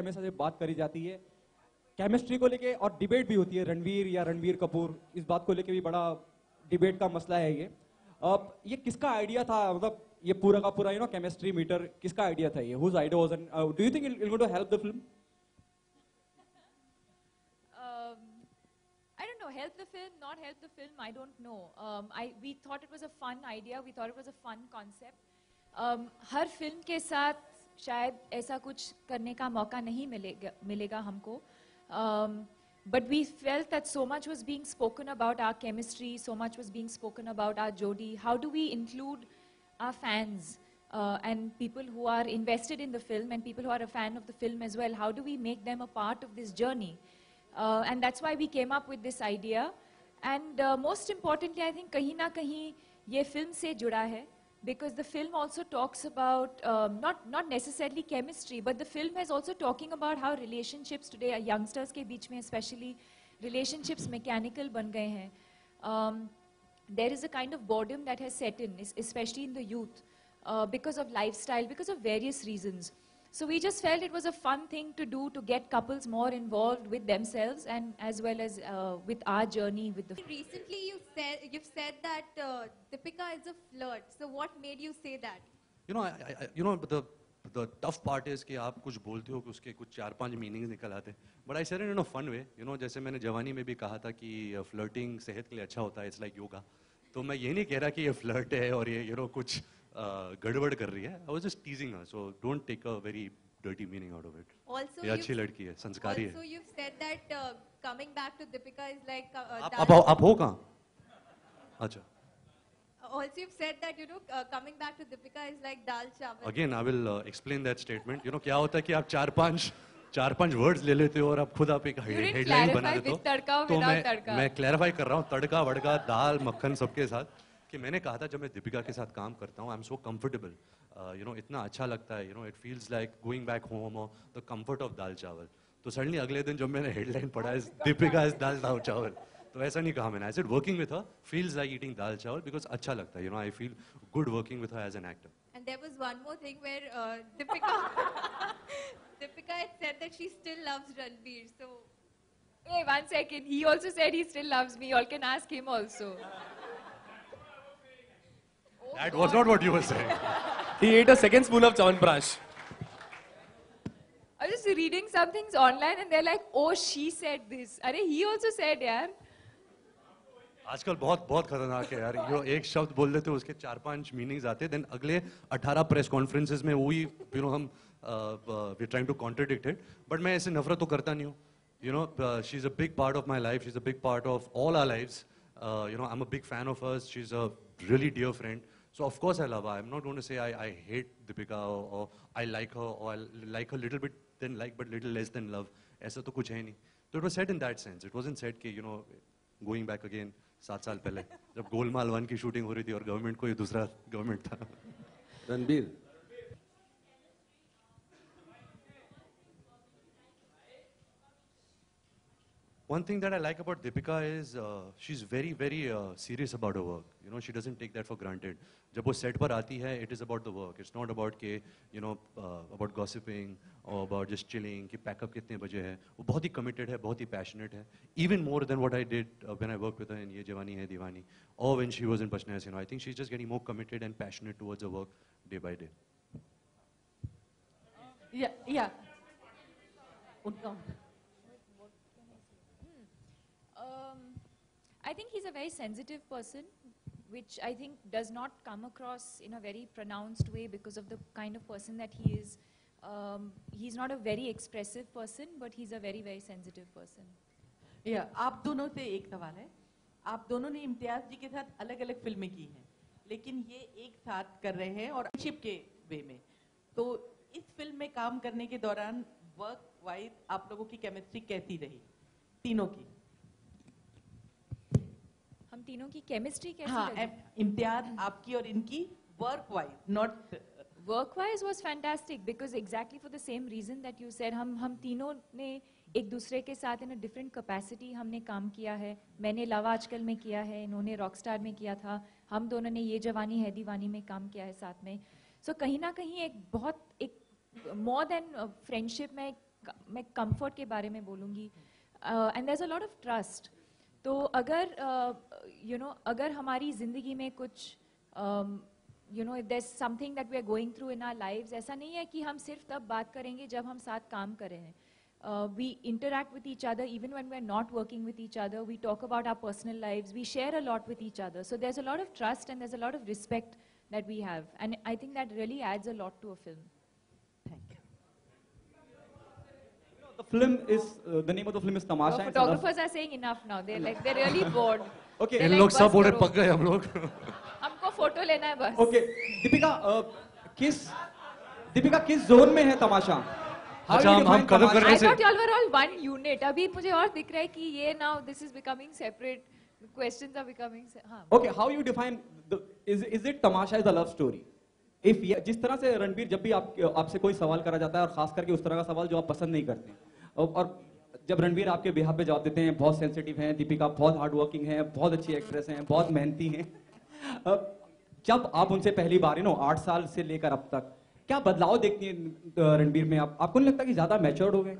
हमेशा से बात करी जाती है। केमिस्ट्री को लेके और डिबेट भी होती है रणवीर या रणवीर कपूर इस बात को लेके भी बड़ा डिबेट का मसला है ये। अब ये किसका आइडिया था? मतलब ये पूरा का पूरा यू नो केमिस्ट्री मीटर किसका आइडिया था ये? Whose idea was and do you think it going to help the film know, help the film, not help the film, I don't know. Um, I, we thought it was a fun idea, we thought it was a fun concept. Um, हर film के साथ शायद ऐसा कुछ करने का मौका नहीं मिलेगा मिलेगा हमको um, we felt that so much was being spoken about our chemistry, so much was being spoken about our Jodi. How do we include our fans uh, and people who are invested in the film and people who are a fan of the film as well? How do we make them a part of this journey? Uh, and that's why we came up with this idea. And uh, most importantly, I think kahin na kahin ye film se juda hai because the film also talks about um, not not necessarily chemistry, but the film is also talking about how relationships today, are youngsters ke beech mein especially, relationships mechanical ban gaye hain. Um, there is a kind of boredom that has set in, especially in the youth, uh, because of lifestyle, because of various reasons. So we just felt it was a fun thing to do to get couples more involved with themselves and as well as uh, with our journey with the. Recently, you said you've said that uh, Deepika is a flirt. So what made you say that? you know, I, I, I- you know, the the tough part is कि आप कुछ बोलते हो कि उसके कुछ चार पांच मीनिंग्स निकल आते but I said in a fun way you know जैसे मैंने जवानी में भी कहा था कि फ्लर्टिंग सेहत के लिए अच्छा होता है इट्स लाइक योगा तो मैं ये नहीं कह रहा कि ये फ्लर्ट है और ये यू नो कुछ uh, गड़बड़ कर रही है। I was just teasing her so don't take a very dirty meaning out of it Also, ये अच्छी लड़की है संस्कारी Also, है you've said that uh, coming back to Deepika is like. Uh, uh, आप आप हो- आप हो कहाँ? अच्छा। Also, you've said that you know uh, coming back to Deepika is like dal chawal. Again I will explain that statement you know क्या होता है कि आप चार पाँच चार पाँच वर्ड्स ले लेते हो और आप खुद आप एक हेडलाइन बना देते हो तो मैं. मैं क्लैरिफाई कर रहा हूँ तड़का वड़का दाल मक्खन सबके साथ। कि मैंने कहा था जब मैं दीपिका के साथ काम करता हूँ I am so comfortable you know इतना अच्छा लगता है you know it feels like going back home और the comfort of dal chawal तो सडनली अगले दिन जब मैंने हेडलाइन पढ़ा इज़ दीपिका इज़ दाल दाल चावल तो ऐसा नहीं कहा मैंने I said working with her feels like eating dal chawal because अच्छा लगता है you know I feel good working with her age an actor And there was one more thing where uh, Deepika, Deepika had said that she still loves Ranveer. So Hey, one second. He also said he still loves me. You all can ask him also. That was not what you were saying. He ate a second spoon of Chyawanprash. I was just reading some things online and they're like, oh, she said this. Are he also said, yaar. आजकल बहुत बहुत खतरनाक है यार यो एक शब्द बोल देते हो उसके चार पाँच मीनिंग्स आते हैं देन अगले 18 प्रेस कॉन्फ्रेंसेस में वही यू नो हम we trying to contradict it but मैं ऐसे नफरत तो करता नहीं हूँ you know she is a big part of my life she is a big part of all our life you know I am a big fan of hers she is a really dear friend So of course I love her. I'm not going to say I, I hate Deepika or, or I like her or I like her little bit than like but little less than love. तो कुछ है ही नहीं. So it was said in that sense. It wasn't said कि you know going back again सात साल पहले जब Golmaal one की शूटिंग हो रही थी और गवर्नमेंट कोई दूसरा गवर्नमेंट था Ranbir One thing that I like about Deepika is uh, she's very, very uh, serious about her work. You know, she doesn't take that for granted. जब वो set पर आती है, it is about the work. It's not about के, you know, uh, about gossiping or about just chilling, कि pack-up कितने बजे है. वो बहुत ही committed है, बहुत ही passionate है. Even more than what I did uh, when I worked with her in ये जवानी है दीवानी, or when she was in Pashnas, you know. I think she's just getting more committed and passionate towards her work day by day. Yeah, yeah. Um, I think he's a very sensitive person, which I think does not come across in a very pronounced way because of the kind of person that he is. Um, he's not a very expressive person, but he's a very, very sensitive person. या आप दोनों से एक सवाल है आप दोनों ने इम्तियाज़ जी के साथ अलग अलग फ़िल्में की हैं लेकिन ये एक साथ कर रहे हैं और फ्रेंडशिप के वे में तो इस फ़िल्म में काम करने के दौरान वर्क वाइज आप लोगों की केमिस्ट्री कैसी रही तीनों की हम तीनों की केमिस्ट्री कैसी हाँ? इम्तियाज़ आपकी और इनकी work wise not Work-wise was fantastic because exactly for the same reason that you said, हम हम तीनों ने एक दूसरे के साथ in a different capacity हमने काम किया है। मैंने लव आजकल में किया है इन्होंने रॉकस्टार में किया था। हम दोनों ने ये जवानी है दीवानी में काम किया है साथ में। सो so, कहीं ना कहीं एक बहुत एक मोर देन फ्रेंडशिप में मैं कंफर्ट के बारे में बोलूँगी। And there a lot of trust तो अगर यू नो अगर हमारी ज़िंदगी में कुछ you know if something that we are going through in our live ऐसा नहीं है कि हम सिर्फ़ तब बात करेंगे जब हम साथ काम करें हैं। We interact with each other even when we are not working with each other we talk about our personal life we share a lot with each other so there a lot of trust and there a lot of respect that we have and I think that really adds a lot to a film film is uh, the name of the film is Tamasha. Love- photographers are saying enough now. They're like, they're really bored. Okay. इन लोग सब "बस बोल रहे करो." पक गए हम लोग हमको फ़ोटो लेना है बस Okay, Deepika, uh, किस दीपिका किस जोन में है तमाशा अच्छा, you हम- हम कदम? करने I से- thought y'all were all one unit. अभी मुझे और दिख रहा है कि ये now this is becoming separate. Questions are becoming. हाँ. Okay, how you define the, is is it Tamasha is a love story? If जिस तरह से रणबीर जब भी आप आपसे कोई सवाल करा जाता है और खास करके उस तरह का सवाल जो आप पसंद नहीं करते हैं और, जब रणबीर आपके बिहार पे जवाब देते हैं बहुत सेंसिटिव हैं दीपिका बहुत हार्ड वर्किंग है बहुत अच्छी एक्ट्रेस हैं बहुत मेहनती हैं। जब आप उनसे पहली बार नो आठ साल से लेकर अब तक क्या बदलाव देखती हैं रणबीर में आप? आपको नहीं लगता कि ज़्यादा मैच्योर्ड हो गए?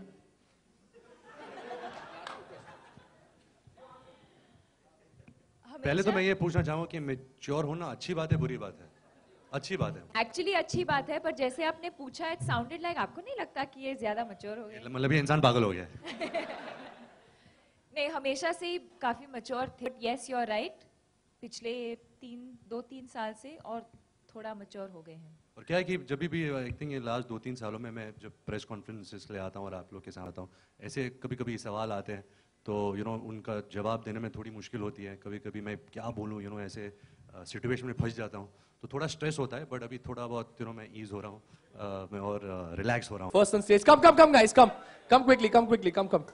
पहले तो मैं ये पूछना चाहूँगा कि मेच्योर होना अच्छी बात है बुरी बात है? अच्छी बात है। एक्चुअली अच्छी बात है पर जैसे आपने पूछा इट साउंडेड लाइक आपको नहीं लगता कि ये ज़्यादा मच्योर हो गए मतलब ये इंसान पागल हो गया नहीं हमेशा से ही काफ़ी मच्योर थे। यस यू आर राइट पिछले तीन दो तीन साल से और थोड़ा मच्योर हो गए हैं। और क्या है कि जब भी आई थिंक ये लास्ट दो तीन सालों में मैं जब प्रेस कॉन्फ्रेंसेस के लिए आता हूँ और आप लोग के साथ आता हूँ ऐसे कभी कभी सवाल आते हैं तो यू नो उनका जवाब देने में थोड़ी मुश्किल होती है। कभी कभी मैं क्या बोलूँ यू नो ऐसे सिचुएशन में फंस जाता हूँ। तो थोड़ा स्ट्रेस होता है बट अभी थोड़ा बहुत यू नो मैं ईज हो रहा हूँ। Uh, मैं और रिलैक्स हो रहा हूँ। First on stage come come come guys come come quickly come quickly come come.